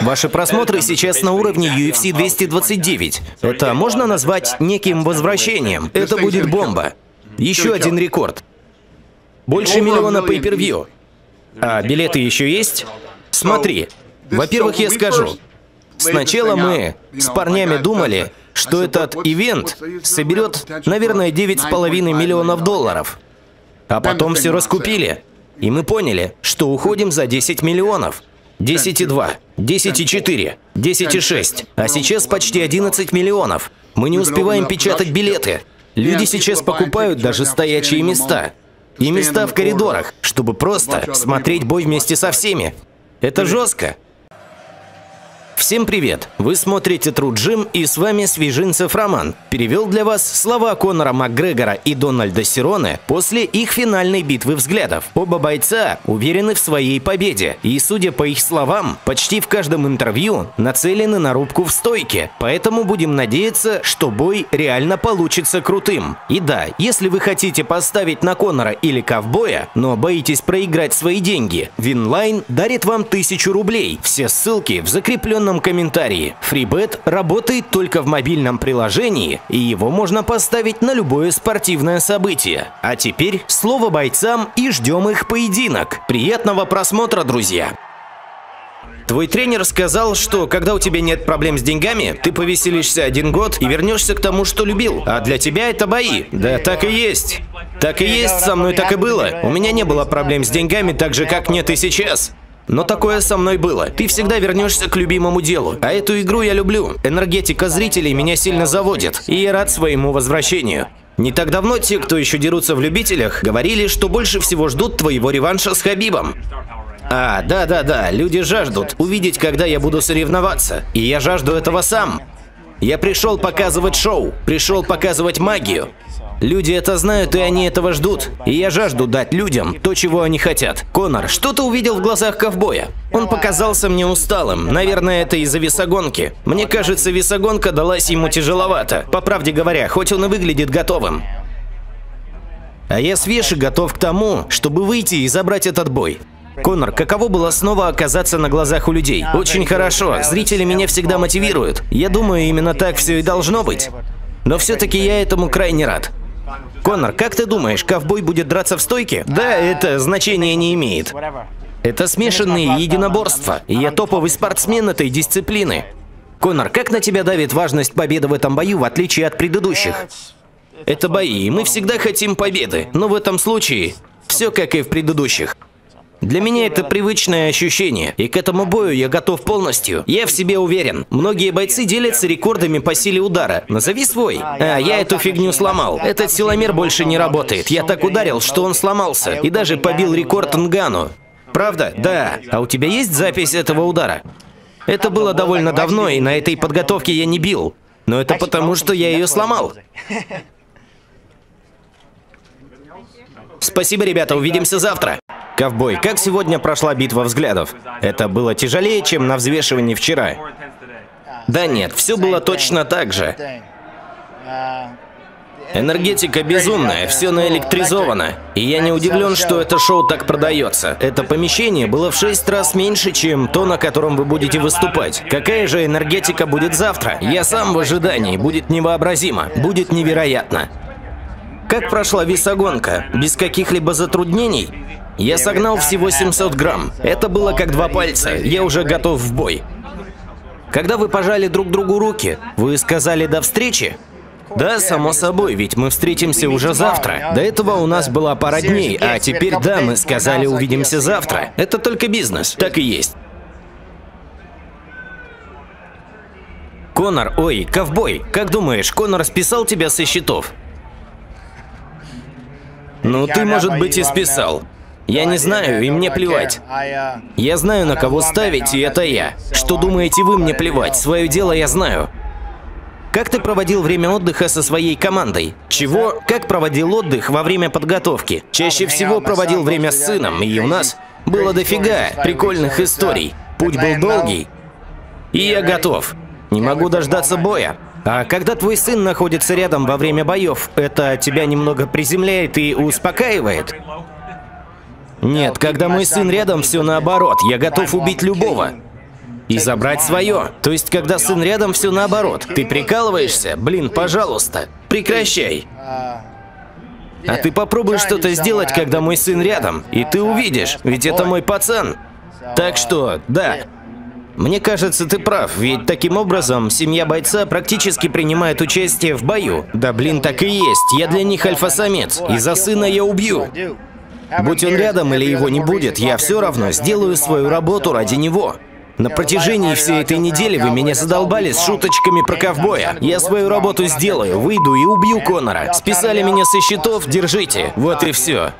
Ваши просмотры сейчас на уровне UFC 229. Это можно назвать неким возвращением. Это будет бомба. Еще один рекорд. Больше миллиона pay-per-view. А билеты еще есть? Смотри. Во-первых, я скажу. Сначала мы с парнями думали, что этот ивент соберет, наверное, 9,5 миллионов долларов. А потом все раскупили. И мы поняли, что уходим за 10 миллионов. 10,2, 10,4, 10,6, а сейчас почти 11 миллионов. Мы не успеваем печатать билеты. Люди сейчас покупают даже стоячие места. И места в коридорах, чтобы просто смотреть бой вместе со всеми. Это жестко. Всем привет! Вы смотрите True Jim и с вами Свежинцев Роман. Перевел для вас слова Конора Макгрегора и Дональда Сироне после их финальной битвы взглядов. Оба бойца уверены в своей победе и, судя по их словам, почти в каждом интервью нацелены на рубку в стойке. Поэтому будем надеяться, что бой реально получится крутым. И да, если вы хотите поставить на Конора или Ковбоя, но боитесь проиграть свои деньги, Winline дарит вам тысячу рублей. Все ссылки в закрепленном закрепленном комментарии. FreeBet работает только в мобильном приложении, и его можно поставить на любое спортивное событие. А теперь слово бойцам и ждем их поединок. Приятного просмотра, друзья! Твой тренер сказал, что когда у тебя нет проблем с деньгами, ты повеселишься один год и вернешься к тому, что любил. А для тебя это бои. Да, так и есть. Так и есть, со мной так и было. У меня не было проблем с деньгами так же, как нет и сейчас. Но такое со мной было. Ты всегда вернешься к любимому делу. А эту игру я люблю. Энергетика зрителей меня сильно заводит. И я рад своему возвращению. Не так давно те, кто еще дерутся в любителях, говорили, что больше всего ждут твоего реванша с Хабибом. А, да-да-да, люди жаждут увидеть, когда я буду соревноваться. И я жажду этого сам. Я пришел показывать шоу, пришел показывать магию. Люди это знают, и они этого ждут. И я жажду дать людям то, чего они хотят. Конор, что ты увидел в глазах ковбоя? Он показался мне усталым. Наверное, это из-за весогонки. Мне кажется, весогонка далась ему тяжеловато. По правде говоря, хоть он и выглядит готовым. А я свеж и готов к тому, чтобы выйти и забрать этот бой. Конор, каково было снова оказаться на глазах у людей? Очень хорошо. Зрители меня всегда мотивируют. Я думаю, именно так все и должно быть. Но все-таки я этому крайне рад. Конор, как ты думаешь, ковбой будет драться в стойке? Да, это значения не имеет. Это смешанные единоборства, и я топовый спортсмен этой дисциплины. Конор, как на тебя давит важность победы в этом бою, в отличие от предыдущих? Это бои, и мы всегда хотим победы, но в этом случае все как и в предыдущих. Для меня это привычное ощущение, и к этому бою я готов полностью. Я в себе уверен. Многие бойцы делятся рекордами по силе удара. Назови свой. А, я эту фигню сломал. Этот силомер больше не работает. Я так ударил, что он сломался. И даже побил рекорд Нгану. Правда? Да. А у тебя есть запись этого удара? Это было довольно давно, и на этой подготовке я не бил. Но это потому, что я ее сломал. Спасибо, ребята, увидимся завтра. Ковбой, как сегодня прошла битва взглядов? Это было тяжелее, чем на взвешивании вчера? Да нет, все было точно так же. Энергетика безумная, все наэлектризовано. И я не удивлен, что это шоу так продается. Это помещение было в 6 раз меньше, чем то, на котором вы будете выступать. Какая же энергетика будет завтра? Я сам в ожидании. Будет невообразимо. Будет невероятно. Как прошла весогонка? Без каких-либо затруднений? Я согнал всего 700 грамм. Это было как два пальца. Я уже готов в бой. Когда вы пожали друг другу руки, вы сказали «до встречи»? Да, само собой, ведь мы встретимся уже завтра. До этого у нас была пара дней, а теперь да, мы сказали «увидимся завтра». Это только бизнес, так и есть. Конор, ой, ковбой, как думаешь, Конор списал тебя со счетов? Ну, ты, может быть, и списал. Я не знаю, и мне плевать. Я знаю, на кого ставить, и это я. Что думаете вы, мне плевать. Свое дело я знаю. Как ты проводил время отдыха со своей командой? Чего? Как проводил отдых во время подготовки? Чаще всего проводил время с сыном, и у нас было дофига прикольных историй. Путь был долгий, и я готов. Не могу дождаться боя. А когда твой сын находится рядом во время боев, это тебя немного приземляет и успокаивает? Нет, когда мой сын рядом, все наоборот. Я готов убить любого. и забрать свое. То есть, когда сын рядом, все наоборот. Ты прикалываешься? Блин, пожалуйста, прекращай. А ты попробуй что-то сделать, когда мой сын рядом, и ты увидишь, ведь это мой пацан. Так что, да. Мне кажется, ты прав, ведь таким образом семья бойца практически принимает участие в бою. Да блин, так и есть, я для них альфа-самец, и за сына я убью. Будь он рядом или его не будет, я все равно сделаю свою работу ради него. На протяжении всей этой недели вы меня задолбали с шуточками про ковбоя. Я свою работу сделаю, выйду и убью Конора. Списали меня со счетов, держите. Вот и все.